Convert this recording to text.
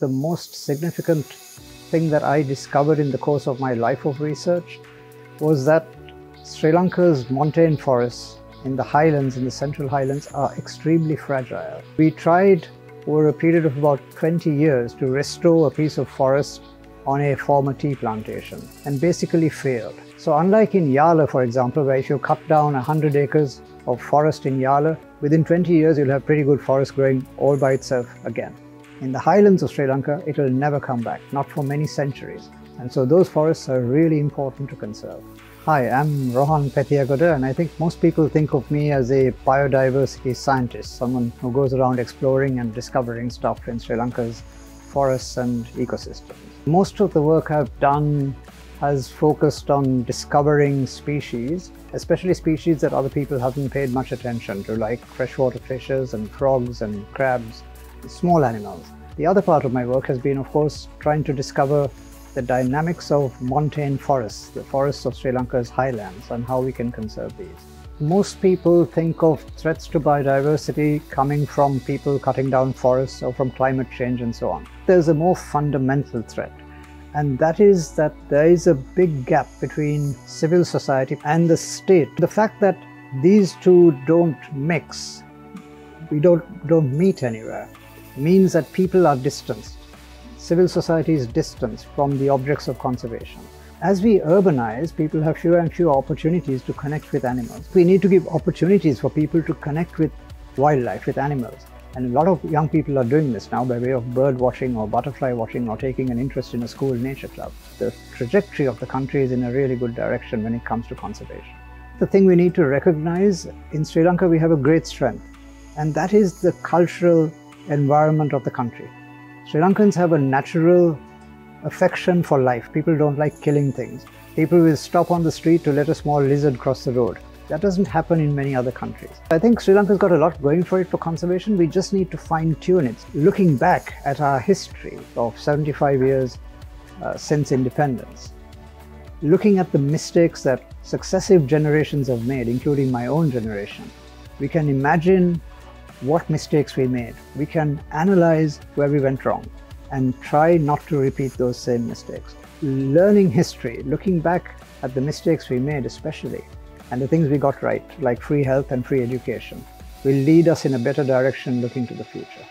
the most significant thing that I discovered in the course of my life of research was that Sri Lanka's montane forests in the highlands, in the central highlands, are extremely fragile. We tried over a period of about 20 years to restore a piece of forest on a former tea plantation and basically failed. So unlike in Yala, for example, where if you cut down 100 acres of forest in Yala, within 20 years you'll have pretty good forest growing all by itself again. In the highlands of Sri Lanka, it will never come back, not for many centuries. And so those forests are really important to conserve. Hi, I'm Rohan Pethiyagoda and I think most people think of me as a biodiversity scientist, someone who goes around exploring and discovering stuff in Sri Lanka's forests and ecosystems. Most of the work I've done has focused on discovering species, especially species that other people haven't paid much attention to, like freshwater fishes and frogs and crabs, small animals. The other part of my work has been, of course, trying to discover the dynamics of montane forests, the forests of Sri Lanka's highlands, and how we can conserve these. Most people think of threats to biodiversity coming from people cutting down forests or from climate change and so on. There's a more fundamental threat, and that is that there is a big gap between civil society and the state. The fact that these two don't mix, we don't, don't meet anywhere, means that people are distanced. Civil society is distanced from the objects of conservation. As we urbanize, people have fewer and fewer opportunities to connect with animals. We need to give opportunities for people to connect with wildlife, with animals. And a lot of young people are doing this now by way of bird watching or butterfly watching or taking an interest in a school nature club. The trajectory of the country is in a really good direction when it comes to conservation. The thing we need to recognize in Sri Lanka, we have a great strength, and that is the cultural environment of the country. Sri Lankans have a natural affection for life. People don't like killing things. People will stop on the street to let a small lizard cross the road. That doesn't happen in many other countries. I think Sri Lanka's got a lot going for it for conservation. We just need to fine tune it. Looking back at our history of 75 years uh, since independence, looking at the mistakes that successive generations have made, including my own generation, we can imagine what mistakes we made. We can analyze where we went wrong and try not to repeat those same mistakes. Learning history, looking back at the mistakes we made especially, and the things we got right, like free health and free education, will lead us in a better direction looking to the future.